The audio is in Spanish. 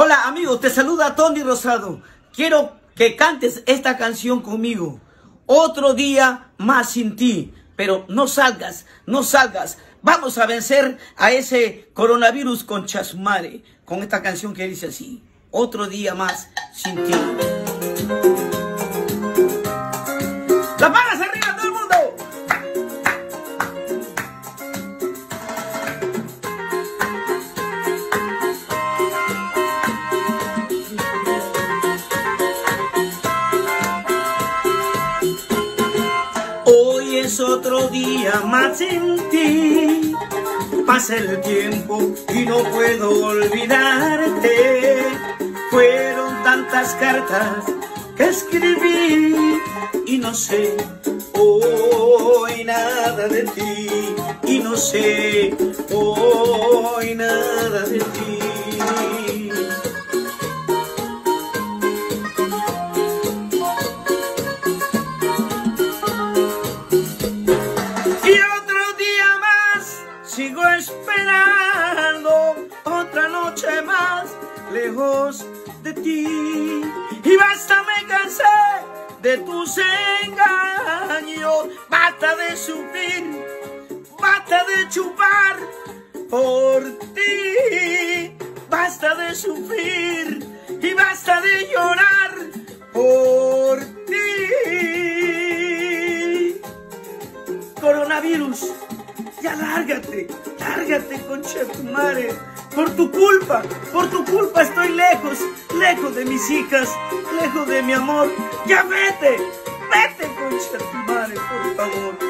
Hola amigos, te saluda Tony Rosado. Quiero que cantes esta canción conmigo. Otro día más sin ti. Pero no salgas, no salgas. Vamos a vencer a ese coronavirus con Chasmare. Con esta canción que dice así. Otro día más sin ti. Es otro día más sin ti. Pasa el tiempo y no puedo olvidarte. Fueron tantas cartas que escribí y no sé hoy nada de ti. Y no sé hoy nada de ti. De ti. Y basta, me cansé de tus engaños, basta de sufrir, basta de chupar por ti. Basta de sufrir y basta de llorar por ti. Coronavirus, ya lárgate, lárgate, concha tu madre. Por tu culpa, por tu culpa estoy lejos, lejos de mis hijas, lejos de mi amor. Ya vete, vete, concha tu madre, por favor.